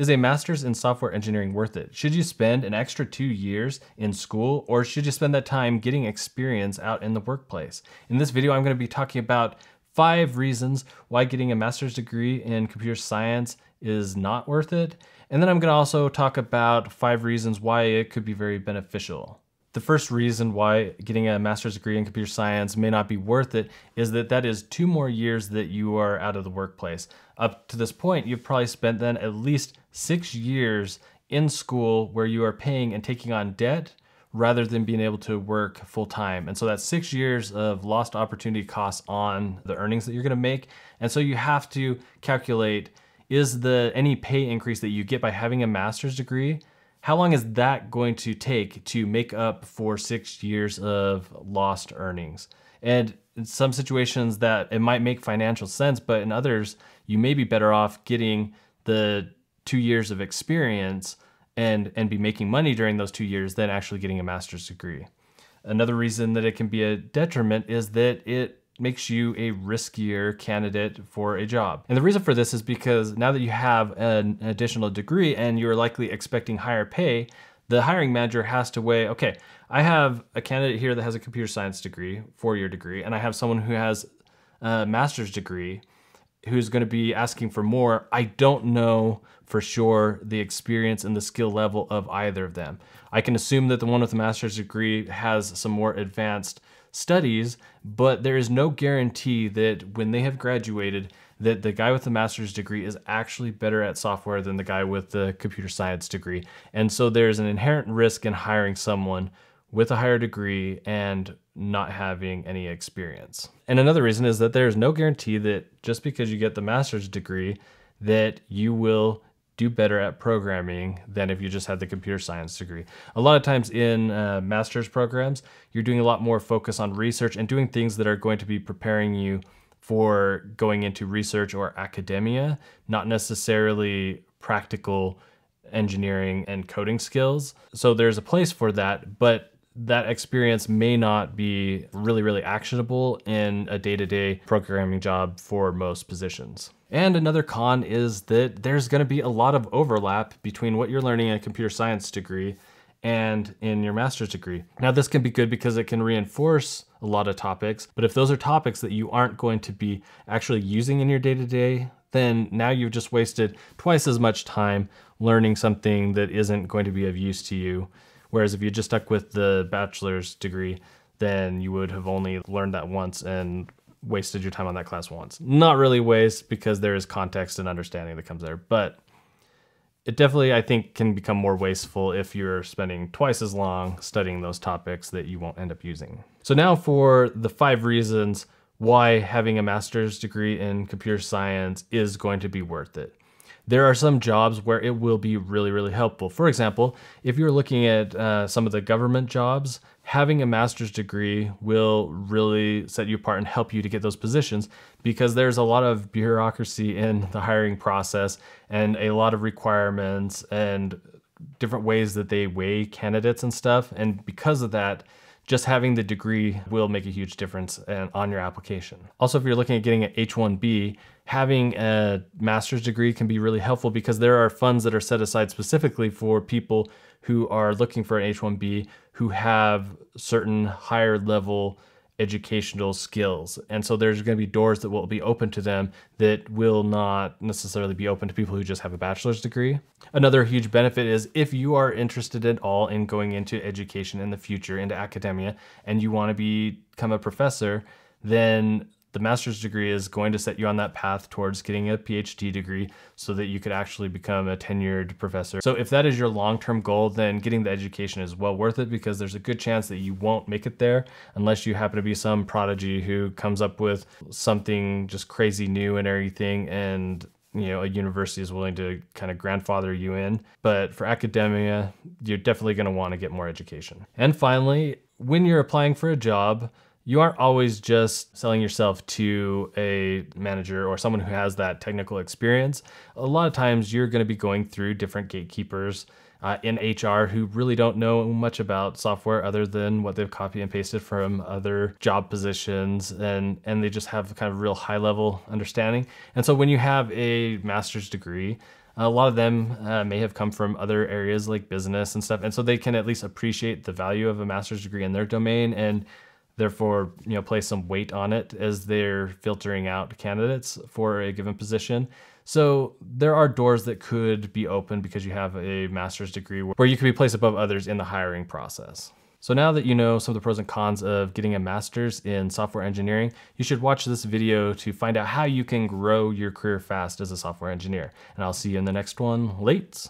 Is a master's in software engineering worth it? Should you spend an extra two years in school or should you spend that time getting experience out in the workplace? In this video, I'm going to be talking about five reasons why getting a master's degree in computer science is not worth it. And then I'm going to also talk about five reasons why it could be very beneficial. The first reason why getting a master's degree in computer science may not be worth it is that that is two more years that you are out of the workplace. Up to this point, you've probably spent then at least six years in school where you are paying and taking on debt rather than being able to work full time. And so that's six years of lost opportunity costs on the earnings that you're gonna make. And so you have to calculate is the any pay increase that you get by having a master's degree how long is that going to take to make up for six years of lost earnings? And in some situations that it might make financial sense, but in others, you may be better off getting the two years of experience and, and be making money during those two years than actually getting a master's degree. Another reason that it can be a detriment is that it makes you a riskier candidate for a job. And the reason for this is because now that you have an additional degree and you're likely expecting higher pay, the hiring manager has to weigh, okay, I have a candidate here that has a computer science degree, four-year degree, and I have someone who has a master's degree who's going to be asking for more. I don't know for sure the experience and the skill level of either of them. I can assume that the one with the master's degree has some more advanced studies, but there is no guarantee that when they have graduated, that the guy with the master's degree is actually better at software than the guy with the computer science degree. And so there's an inherent risk in hiring someone with a higher degree and not having any experience. And another reason is that there's no guarantee that just because you get the master's degree that you will do better at programming than if you just had the computer science degree. A lot of times in uh, master's programs, you're doing a lot more focus on research and doing things that are going to be preparing you for going into research or academia, not necessarily practical engineering and coding skills. So there's a place for that, but that experience may not be really, really actionable in a day to day programming job for most positions. And another con is that there's going to be a lot of overlap between what you're learning in a computer science degree and in your master's degree. Now, this can be good because it can reinforce a lot of topics, but if those are topics that you aren't going to be actually using in your day to day, then now you've just wasted twice as much time learning something that isn't going to be of use to you. Whereas if you just stuck with the bachelor's degree, then you would have only learned that once and wasted your time on that class once. Not really waste because there is context and understanding that comes there, but it definitely, I think, can become more wasteful if you're spending twice as long studying those topics that you won't end up using. So now for the five reasons why having a master's degree in computer science is going to be worth it. There are some jobs where it will be really, really helpful. For example, if you're looking at uh, some of the government jobs, having a master's degree will really set you apart and help you to get those positions because there's a lot of bureaucracy in the hiring process and a lot of requirements and different ways that they weigh candidates and stuff. And because of that, just having the degree will make a huge difference on your application. Also, if you're looking at getting an H-1B, having a master's degree can be really helpful because there are funds that are set aside specifically for people who are looking for an H-1B who have certain higher level educational skills. And so there's going to be doors that will be open to them that will not necessarily be open to people who just have a bachelor's degree. Another huge benefit is if you are interested at all in going into education in the future, into academia, and you want to become a professor, then the master's degree is going to set you on that path towards getting a PhD degree so that you could actually become a tenured professor. So if that is your long-term goal, then getting the education is well worth it because there's a good chance that you won't make it there unless you happen to be some prodigy who comes up with something just crazy new and everything and you know, a university is willing to kind of grandfather you in. But for academia, you're definitely going to want to get more education. And finally, when you're applying for a job, you aren't always just selling yourself to a manager or someone who has that technical experience. A lot of times you're going to be going through different gatekeepers uh, in HR who really don't know much about software other than what they've copied and pasted from other job positions and and they just have kind of real high level understanding. And so when you have a master's degree, A lot of them uh, may have come from other areas like business and stuff, and so they can at least appreciate the value of a master's degree in their domain and therefore you know place some weight on it as they're filtering out candidates for a given position. So there are doors that could be open because you have a master's degree where you could be placed above others in the hiring process. So now that you know some of the pros and cons of getting a master's in software engineering, you should watch this video to find out how you can grow your career fast as a software engineer. And I'll see you in the next one. Late.